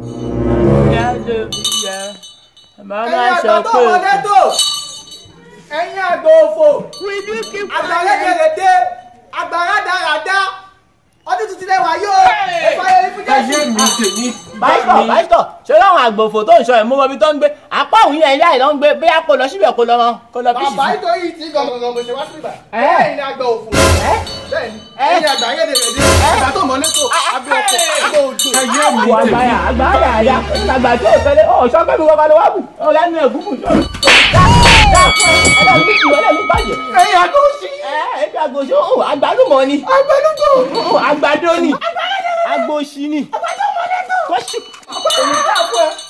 ẹ̀yin àgbà tó wọlé tó ẹ̀yin àgbà òfò àgbàlẹ́gẹ̀rẹ̀dẹ́ àgbàràdàràdà ọdún tuntun lẹ wà yóò ẹ̀fọ́ ayé fún jẹ́sí. báyìítọ̀ báyìítọ̀ ṣé láwọn àgbòfò tó ń sọ ẹ̀ mú wọn bí tó ń gbé apá òun yẹn láì lọ ń gbé bí apò lọ síbẹ̀ kó lọ mọ kó lọ bí ṣì. bàbá ìtọ́ yìí ti gọ̀ngàn kò ṣe wá sí ibà bẹ́ẹ̀ ni àgbà òfò bẹ́ẹ̀ ni àgbà ayédèrèdè àgbà tó mọ́ lẹ́tọ̀ wọ agbára agbára àyà àgbà tí ò tẹ́lẹ̀ ọ̀ ṣọ́ pẹ́ mi wọ́n balẹ̀ wá bù ọ̀ lẹ́nu ẹ̀ gúgù jọ. ẹlẹ́nu kìí ẹlẹ́nu bàjẹ́. ẹ̀yà tó ṣí. ẹ ẹbí àgbòṣe ó àgbálùmọ̀ ni. àgbálùmọ̀. àgbàdo ni. àgbòṣì ni. àgbàdo mọ̀lẹ́tọ̀. kọ́ṣù. àgbàdo